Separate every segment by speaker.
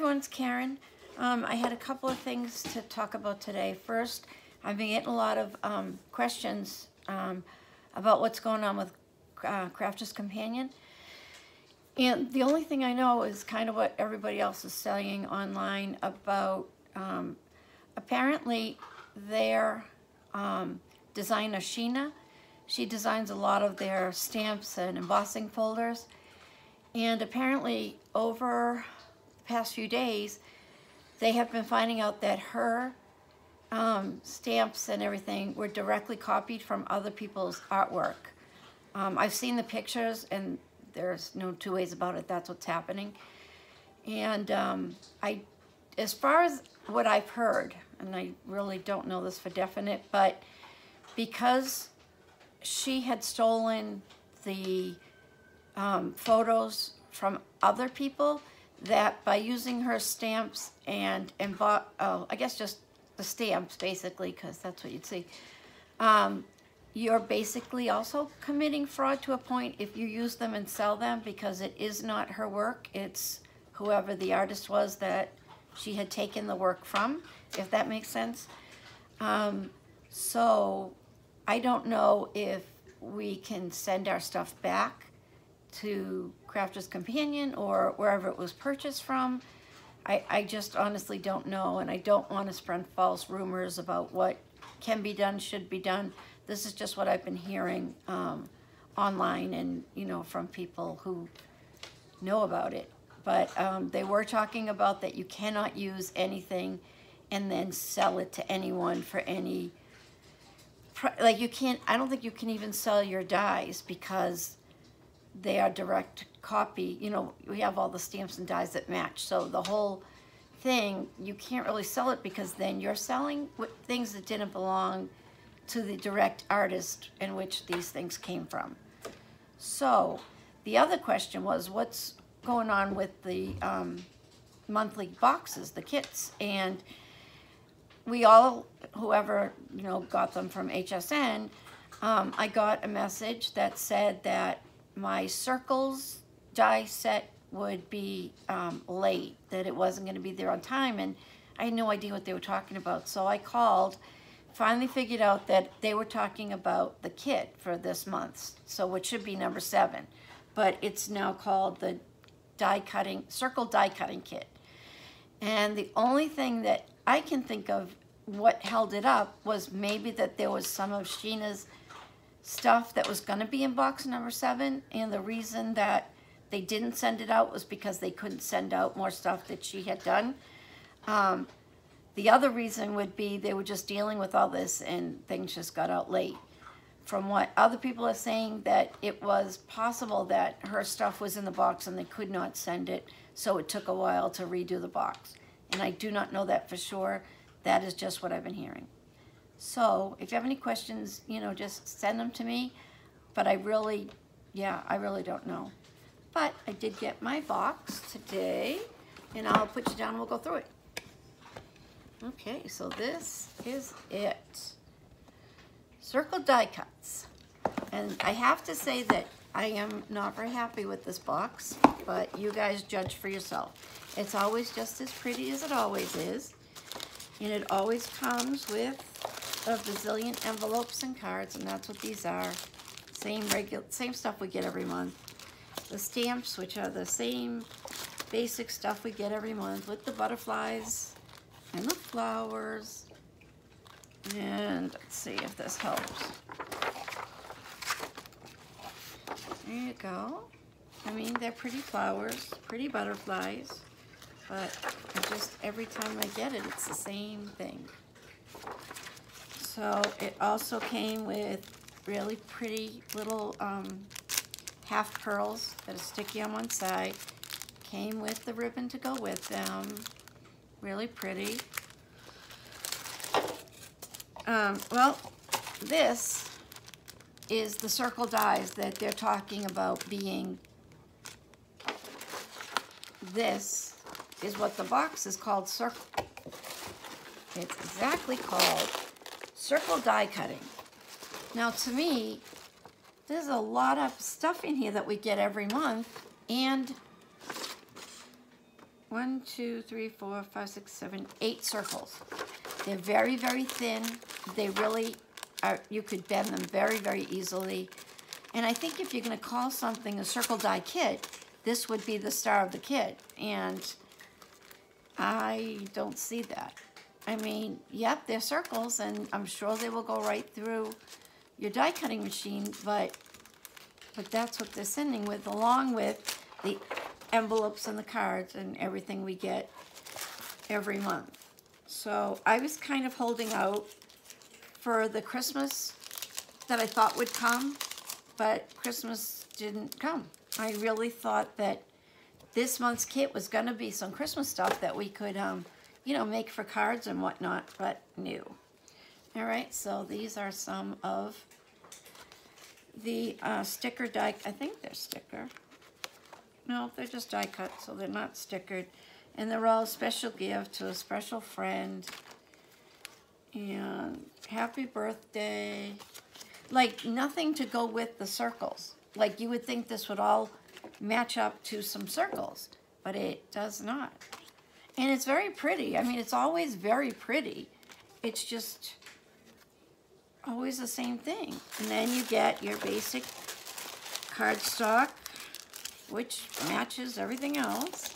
Speaker 1: everyone, it's Karen. Um, I had a couple of things to talk about today. First, I've been getting a lot of um, questions um, about what's going on with uh, Crafters Companion. And the only thing I know is kind of what everybody else is saying online about um, apparently their um, designer Sheena, she designs a lot of their stamps and embossing folders. And apparently over past few days, they have been finding out that her um, stamps and everything were directly copied from other people's artwork. Um, I've seen the pictures and there's no two ways about it. That's what's happening. And um, I, as far as what I've heard, and I really don't know this for definite, but because she had stolen the um, photos from other people, that by using her stamps and, and oh, I guess just the stamps basically, because that's what you'd see, um, you're basically also committing fraud to a point if you use them and sell them because it is not her work. It's whoever the artist was that she had taken the work from, if that makes sense. Um, so I don't know if we can send our stuff back to Crafter's Companion or wherever it was purchased from. I, I just honestly don't know, and I don't want to spread false rumors about what can be done, should be done. This is just what I've been hearing um, online and, you know, from people who know about it. But um, they were talking about that you cannot use anything and then sell it to anyone for any, like you can't, I don't think you can even sell your dies because they are direct copy. You know, we have all the stamps and dies that match. So the whole thing, you can't really sell it because then you're selling things that didn't belong to the direct artist in which these things came from. So the other question was what's going on with the um, monthly boxes, the kits, and we all, whoever, you know, got them from HSN, um, I got a message that said that my circles die set would be um, late, that it wasn't going to be there on time, and I had no idea what they were talking about. So I called, finally figured out that they were talking about the kit for this month, so it should be number seven, but it's now called the die cutting, circle die cutting kit. And the only thing that I can think of what held it up was maybe that there was some of Sheena's stuff that was going to be in box number seven. And the reason that they didn't send it out was because they couldn't send out more stuff that she had done. Um, the other reason would be they were just dealing with all this and things just got out late. From what other people are saying, that it was possible that her stuff was in the box and they could not send it, so it took a while to redo the box. And I do not know that for sure. That is just what I've been hearing. So if you have any questions, you know, just send them to me. But I really, yeah, I really don't know. But I did get my box today, and I'll put you down and we'll go through it. Okay, so this is it. Circle die cuts. And I have to say that I am not very happy with this box, but you guys judge for yourself. It's always just as pretty as it always is. And it always comes with a bazillion envelopes and cards, and that's what these are. Same regular, same stuff we get every month. The stamps, which are the same basic stuff we get every month with the butterflies and the flowers. And let's see if this helps. There you go. I mean, they're pretty flowers, pretty butterflies, but just every time I get it, it's the same thing. So it also came with really pretty little um, half pearls that are sticky on one side. Came with the ribbon to go with them. Really pretty. Um, well, this is the circle dies that they're talking about being this is what the box is called circle. It's exactly called circle die cutting. Now to me, there's a lot of stuff in here that we get every month and one, two, three, four, five, six, seven, eight circles. They're very, very thin. They really are, you could bend them very, very easily. And I think if you're gonna call something a circle die kit, this would be the star of the kit. And I don't see that. I mean, yep, they're circles and I'm sure they will go right through your die cutting machine, but but that's what they're sending with, along with the envelopes and the cards and everything we get every month. So I was kind of holding out for the Christmas that I thought would come, but Christmas didn't come. I really thought that this month's kit was gonna be some Christmas stuff that we could, um, you know, make for cards and whatnot, but new. All right, so these are some of the uh, sticker die, I think they're sticker. No, they're just die cut, so they're not stickered. And they're all special gift to a special friend. And happy birthday. Like nothing to go with the circles. Like you would think this would all match up to some circles, but it does not. And it's very pretty. I mean, it's always very pretty. It's just always the same thing. And then you get your basic cardstock, which matches everything else.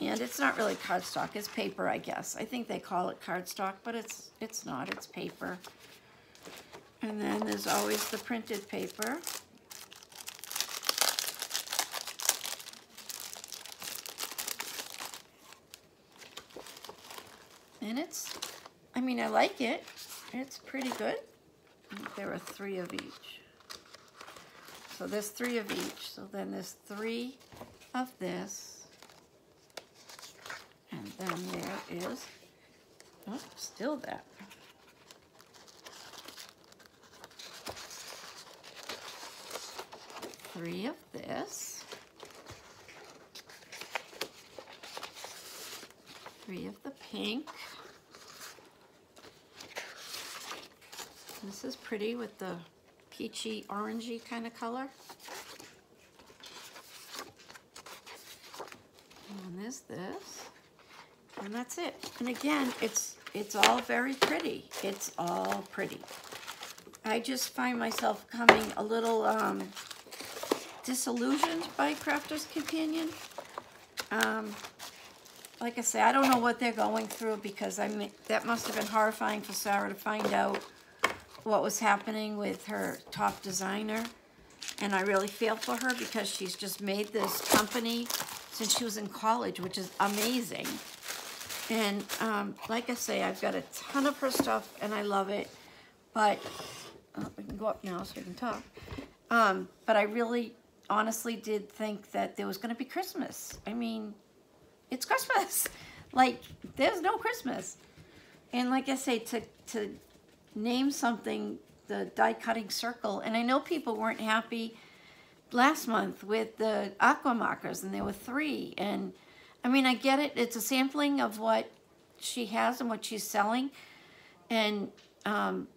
Speaker 1: And it's not really cardstock, it's paper, I guess. I think they call it cardstock, but it's it's not, it's paper. And then there's always the printed paper. And it's, I mean, I like it. It's pretty good. There are three of each. So there's three of each. So then there's three of this. And then there is, oh, still that. Three of this. Three of the pink. This is pretty with the peachy orangey kind of color. And there's this. And that's it. And again, it's it's all very pretty. It's all pretty. I just find myself coming a little um, disillusioned by Crafter's Companion. Um, like I say, I don't know what they're going through because I mean, that must have been horrifying for Sara to find out what was happening with her top designer. And I really feel for her because she's just made this company since she was in college, which is amazing. And um, like I say, I've got a ton of her stuff and I love it. But oh, we can go up now so we can talk. Um, but I really honestly did think that there was going to be Christmas. I mean, it's Christmas. like, there's no Christmas. And like I say, to, to name something the die cutting circle, and I know people weren't happy last month with the aqua markers, and there were three. And I mean, I get it. It's a sampling of what she has and what she's selling. And um,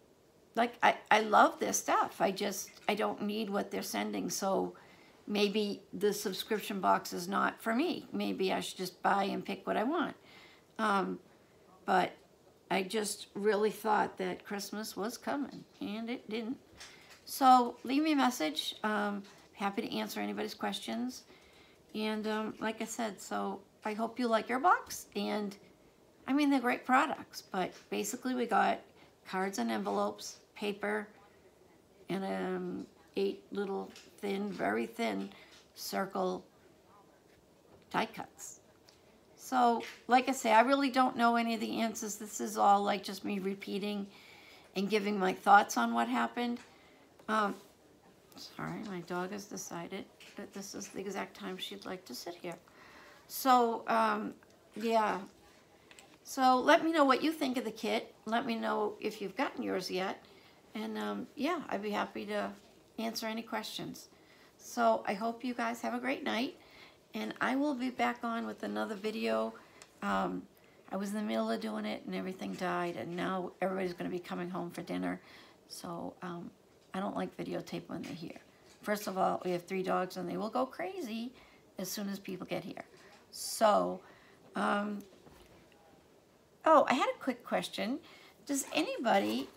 Speaker 1: like, I, I love their stuff. I just, I don't need what they're sending. So maybe the subscription box is not for me. Maybe I should just buy and pick what I want. Um, but I just really thought that Christmas was coming, and it didn't. So leave me a message. Um, happy to answer anybody's questions. And um, like I said, so I hope you like your box. And I mean, they're great products, but basically we got cards and envelopes, paper, and um, eight little thin, very thin circle die cuts. So, like I say, I really don't know any of the answers. This is all like just me repeating and giving my thoughts on what happened. Um, sorry, my dog has decided that this is the exact time she'd like to sit here. So, um, yeah. So let me know what you think of the kit. Let me know if you've gotten yours yet. And um, yeah, I'd be happy to answer any questions. So I hope you guys have a great night. And I will be back on with another video. Um, I was in the middle of doing it and everything died. And now everybody's going to be coming home for dinner. So um, I don't like videotape when they're here. First of all, we have three dogs and they will go crazy as soon as people get here. So, um, oh, I had a quick question. Does anybody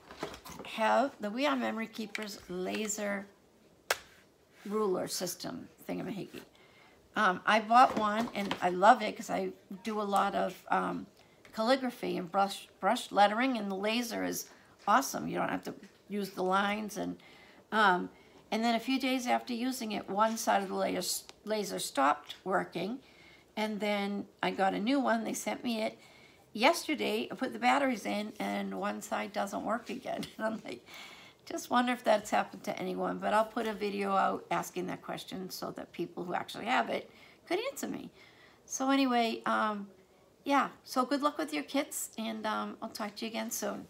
Speaker 1: have the We Are Memory Keepers laser ruler system thingamahiggy? Um, I bought one and I love it because I do a lot of um, calligraphy and brush brush lettering, and the laser is awesome. You don't have to use the lines and um, and then a few days after using it, one side of the laser, laser stopped working, and then I got a new one. They sent me it yesterday. I put the batteries in, and one side doesn't work again. And I'm like, just wonder if that's happened to anyone. But I'll put a video out asking that question so that people who actually have it could answer me. So anyway, um, yeah, so good luck with your kits, and um, I'll talk to you again soon.